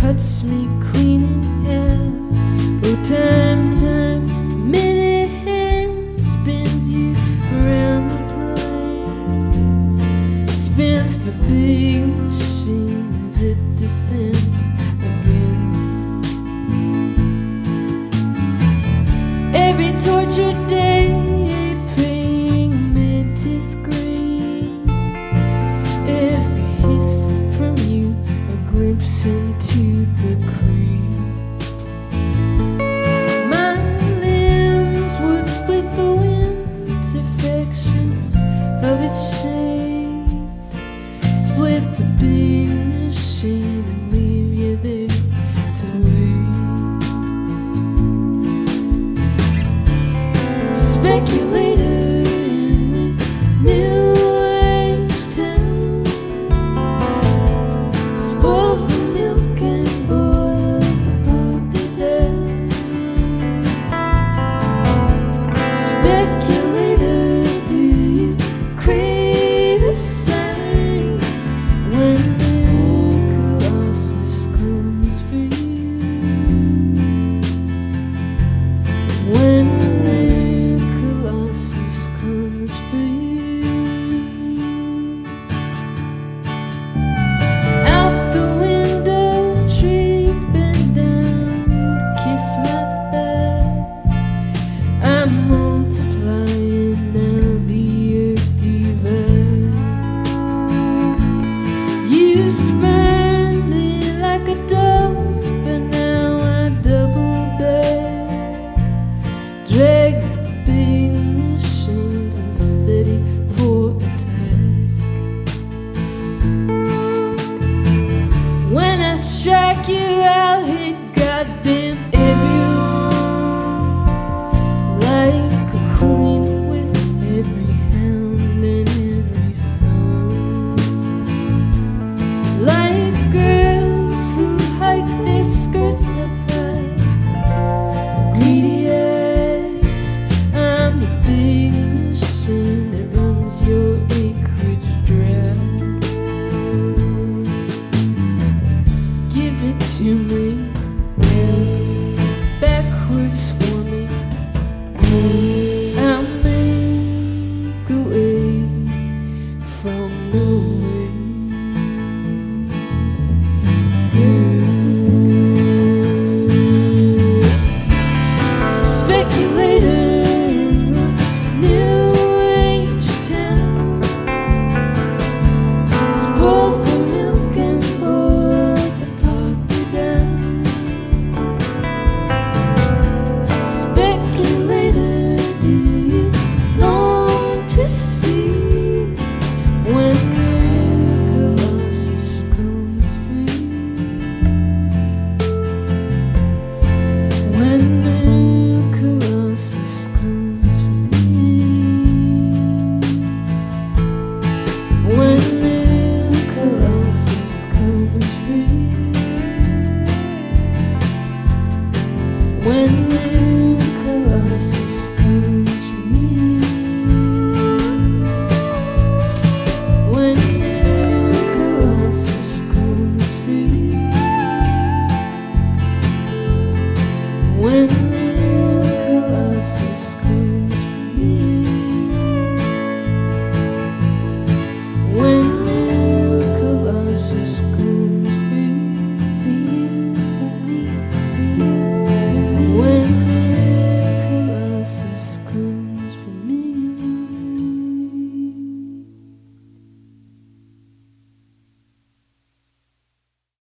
cuts me clean in half. Oh, time, time, minute hand spins you around the plane, spins the big machine as it descends again. Every tortured day. To me, Francisco.